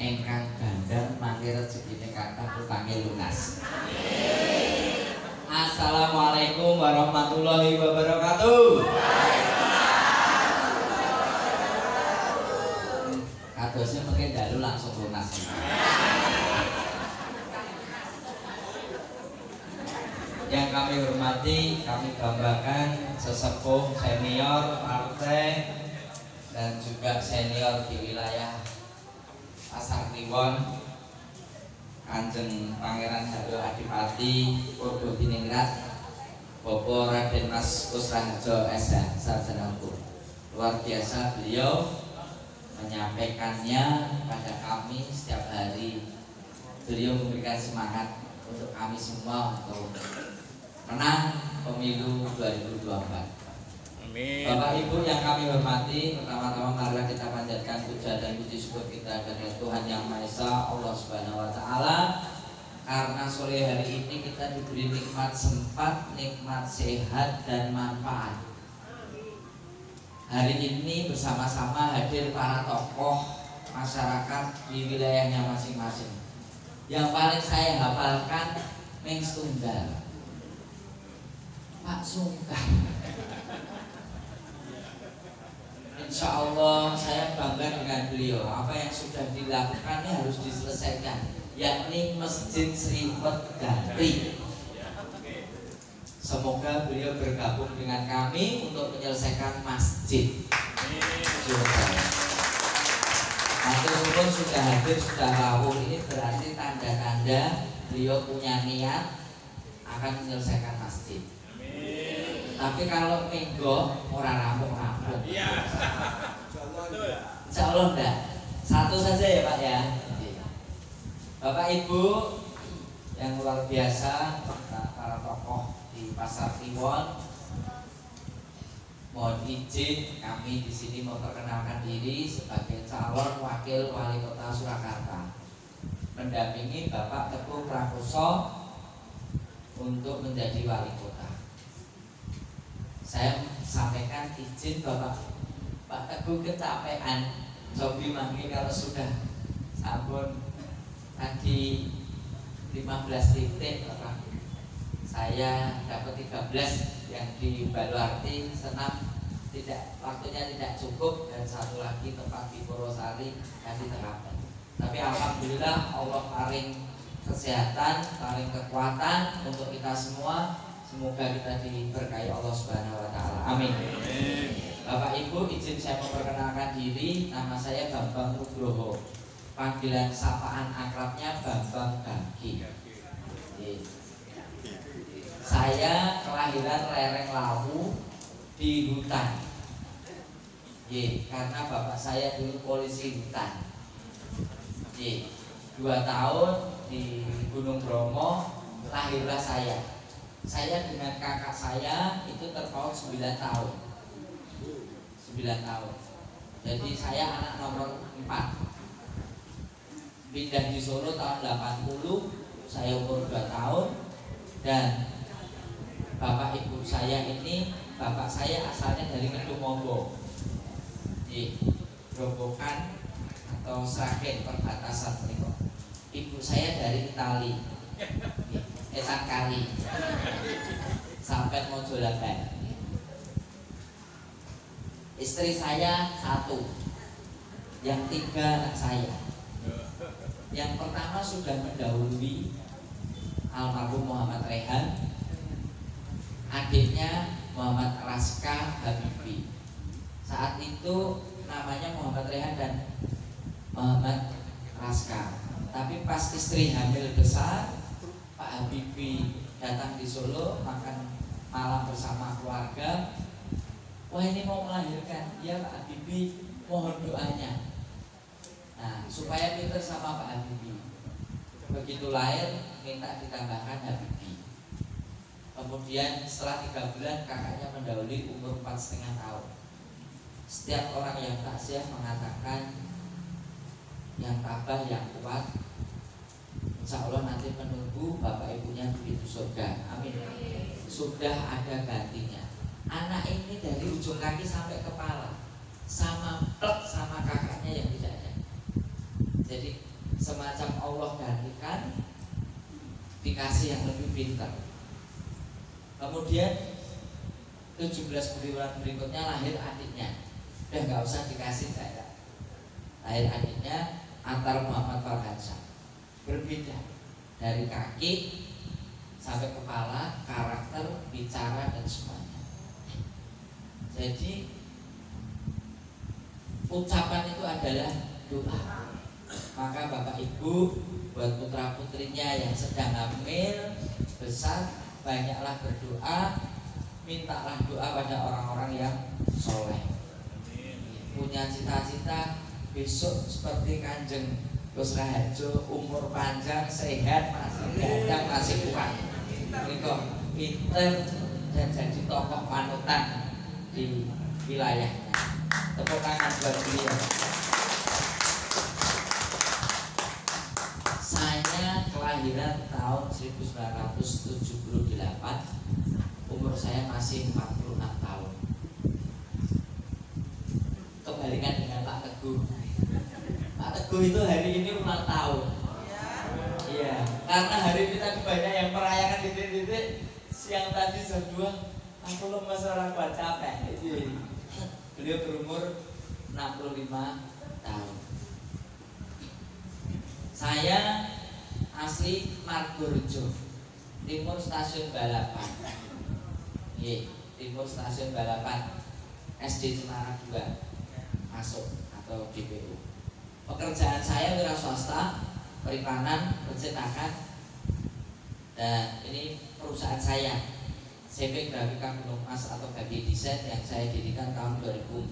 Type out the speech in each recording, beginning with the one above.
Engkang gandeng mangke rezekine kathah utange lunas. Assalamualaikum warahmatullahi wabarakatuh. Kadosnya mungkin dalu langsung lunas. Yang kami hormati, kami banggakan sesepuh senior partai dan juga senior di wilayah Pasar Kliwon. Kanjeng Pangeran Hario Adipati Podo Diningrat. Bopo Raden Mas Kusraharjo Esa Sarjanaku Luar biasa beliau menyampaikannya pada kami setiap hari. Beliau memberikan semangat untuk kami semua untuk menang pemilu 2024 Amin. Bapak Ibu yang kami hormati, pertama-tama marilah kita panjatkan puja dan puji syukur kita kepada Tuhan Yang Maha Esa, Allah Subhanahu wa taala. Karena sore hari ini kita diberi nikmat sempat, nikmat sehat dan manfaat. Hari ini bersama-sama hadir para tokoh masyarakat di wilayahnya masing-masing. Yang paling saya hafalkan Meng Tunggal. Pak Sungkar Insya Allah saya bangga dengan beliau. Apa yang sudah dilakukan harus diselesaikan. Yakni Masjid Sri Ganti Semoga beliau bergabung dengan kami untuk menyelesaikan masjid. Pun sudah hadir, sudah rawuh. Ini berarti tanda-tanda beliau punya niat akan menyelesaikan masjid tapi kalau minggu orang rampung-rampung. Iya. Insya Allah enggak. Satu saja ya Pak ya. Bapak Ibu yang luar biasa para tokoh di Pasar Kliwon mohon izin kami di sini memperkenalkan diri sebagai calon wakil wali kota Surakarta mendampingi Bapak Teguh Prakoso untuk menjadi wali kota saya sampaikan izin Bapak Pak Teguh kecapean. Cobi manggi kalau sudah sabun tadi 15 titik Bapak. Saya dapat 13 yang di Baluarti senam tidak waktunya tidak cukup dan satu lagi tempat di Purwosari yang diterapkan. Tapi Alhamdulillah Allah paling kesehatan, paling kekuatan untuk kita semua Semoga kita diberkahi Allah Subhanahu wa taala. Amin. Bapak Ibu izin saya memperkenalkan diri, nama saya Bambang Nugroho. Panggilan sapaan akrabnya Bambang Gangki. Saya kelahiran lereng Lawu di hutan. Ye, karena bapak saya dulu polisi hutan. Ye, dua tahun di Gunung Bromo lahirlah saya saya dengan kakak saya itu terpaut 9 tahun. 9 tahun. Jadi saya anak nomor 4 pindah di Solo tahun 80 saya umur 2 tahun dan bapak ibu saya ini bapak saya asalnya dari Kedungombo di Robokan atau Sragen perbatasan ibu saya dari Itali etan kali. Sampai mau jualan istri saya satu. Yang tiga anak saya. Yang pertama sudah mendahului almarhum Muhammad Rehan. Adiknya Muhammad Raska Habibi. Saat itu namanya Muhammad Rehan dan Muhammad Raska. Tapi pas istri hamil besar Pak Habibie datang di Solo makan malam bersama keluarga. Wah ini mau melahirkan. Ya Pak Habibie mohon doanya. Nah supaya kita sama Pak Habibie. Begitu lahir minta ditambahkan Habibie. Kemudian setelah tiga bulan kakaknya mendahului umur empat setengah tahun. Setiap orang yang takziah mengatakan yang tabah yang kuat Insya Allah nanti menunggu bapak ibunya di surga. Amin. Sudah ada gantinya. Anak ini dari ujung kaki sampai kepala Sama plek sama kakaknya yang tidak ada. Jadi semacam Allah gantikan dikasih yang lebih pintar. Kemudian 17 bulan berikutnya lahir adiknya. Udah nggak usah dikasih saya lahir adiknya antar Muhammad Farhansyah berbeda. Dari kaki sampai kepala karakter bicara dan semuanya. Jadi ucapan itu adalah doa. Maka bapak ibu buat putra putrinya yang sedang hamil besar banyaklah berdoa mintalah doa pada orang-orang yang soleh. Punya cita-cita besok seperti kanjeng Gus Raharjo umur panjang sehat masih ganteng masih kuat. Itu pinter dan jadi tokoh panutan di wilayahnya tepuk tangan buat beliau. Saya kelahiran tahun 1978 umur saya masih 46 tahun kebalikan dengan Pak Teguh Pak Teguh itu hari ini ulang tahun. Iya. Karena hari ini tadi banyak yang merayakan titik-titik. Siang tadi jam 2 aku lemas orang buat capek. Beliau berumur 65 tahun. Saya asli Margorjo timur stasiun balapan. Iya, timur stasiun balapan SD Cemara 2 masuk atau DPU pekerjaan saya wira swasta periklanan percetakan dan ini perusahaan saya. CP Grafika Gunung Mas atau Babi Desain yang saya dirikan tahun 2004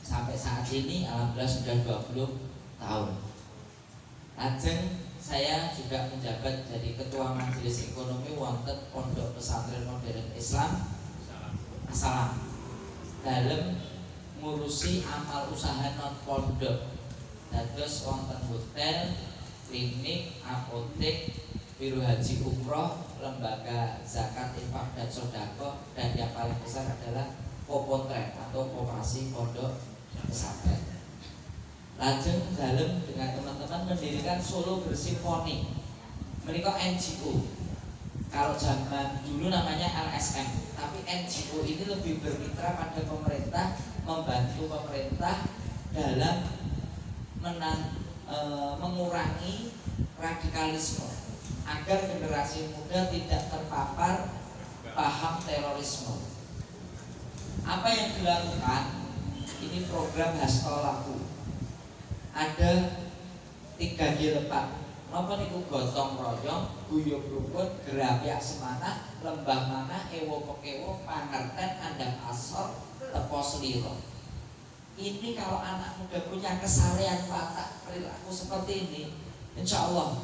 sampai saat ini alhamdulillah sudah 20 tahun. Lajeng saya juga menjabat jadi ketua majelis ekonomi wonten pondok pesantren modern Islam. Assalam. Dalam ngurusi amal usaha non pondok dados wonten hotel klinik apotek biru haji umroh lembaga zakat infak dan sodako. Dan yang paling besar adalah popotret atau koperasi pondok pesantren. Lajeng dalam dengan teman-teman mendirikan Solo Bersimfoni mereka NGO kalau zaman dulu namanya LSM tapi NGO ini lebih bermitra pada pemerintah membantu pemerintah dalam menan, e, mengurangi radikalisme agar generasi muda tidak terpapar paham terorisme. Apa yang dilakukan? Ini program Hastolaku. Ada tiga G lepat. Napa niku gotong royong, guyub rukun, gerapiak semangat, lembah mana, ewo pekewo, pangerten, andang asor, tepo seliro ini kalau anak muda punya kesalehan watak perilaku seperti ini, insya Allah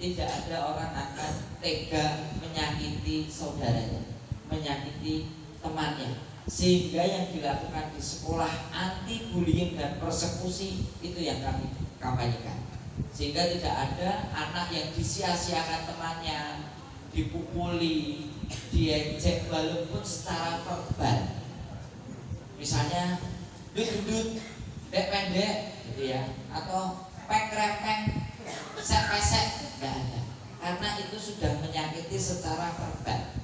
tidak ada orang akan tega menyakiti saudaranya, menyakiti temannya. Sehingga yang dilakukan di sekolah anti bullying dan persekusi itu yang kami kampanyekan. Sehingga tidak ada anak yang disia-siakan temannya, dipukuli, diejek walaupun secara verbal. Misalnya dudut dek pendek gitu ya. Atau pek repeng sek pesek nggak ada. Karena itu sudah menyakiti secara verbal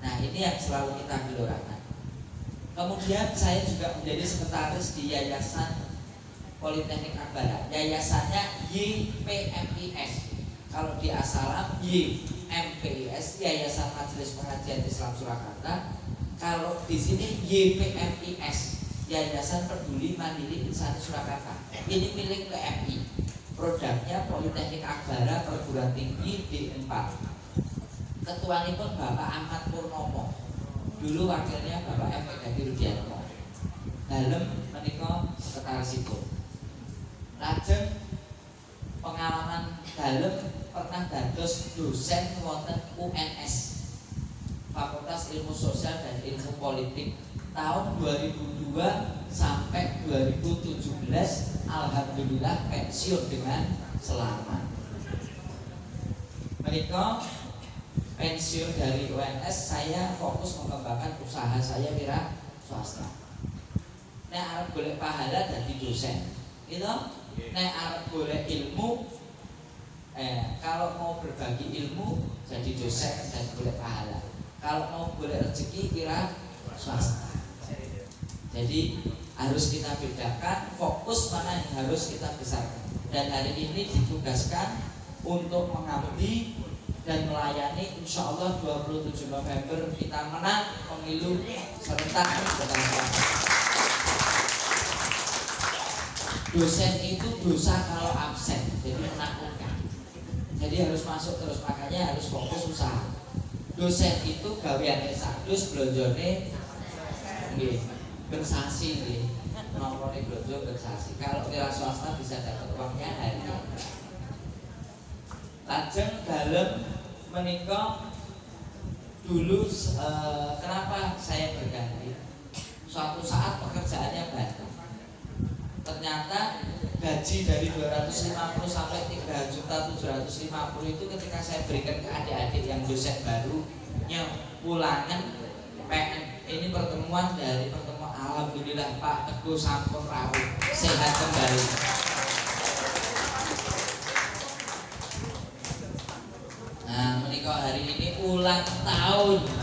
nah ini yang selalu kita gelorakan kemudian saya juga menjadi sekretaris di yayasan Politeknik Akbara yayasannya YPMIS kalau di Asalam YMPIS Yayasan Majelis Pengajian Islam Surakarta kalau di sini YPMIS Yayasan Peduli Mandiri Insani Surakarta. Ini milik PMI. Produknya Politeknik Agbara Perguruan Tinggi D4. Ketuanya pun Bapak Ahmad Purnomo. Dulu wakilnya Bapak M. Gadi Rudianto. Dalam menikah sekretaris itu. Lajeng pengalaman dalam pernah dados dosen wonten UNS Fakultas Ilmu Sosial dan Ilmu Politik tahun 2002 sampai 2017 Alhamdulillah pensiun dengan selamat. Mereka pensiun dari UNS saya fokus mengembangkan usaha saya kira swasta. Nah Arab boleh pahala dari dosen itu nek arep boleh ilmu eh kalau mau berbagi ilmu jadi dosen dan boleh pahala. Kalau mau boleh rezeki kira swasta. Jadi harus kita bedakan fokus mana yang harus kita besarkan dan hari ini ditugaskan untuk mengabdi dan melayani insya Allah 27 November kita menang pemilu serentak dosen itu dosa kalau absen jadi menakutkan. Jadi harus masuk terus makanya harus fokus usaha. Dosen itu gawean sadus belonjone nggih bersasi nggih. Nomornya bersasi kalau kira swasta bisa dapat uangnya hari lajeng dalam menikah dulu eh, kenapa saya berganti? Suatu saat pekerjaannya banyak ternyata gaji dari 250 sampai 3 juta 750 itu ketika saya berikan ke adik-adik yang dosen baru pulangan PN ini pertemuan dari pertemuan Alhamdulillah Pak Teguh sampun rawuh sehat kembali. Nah menikah hari ini ulang tahun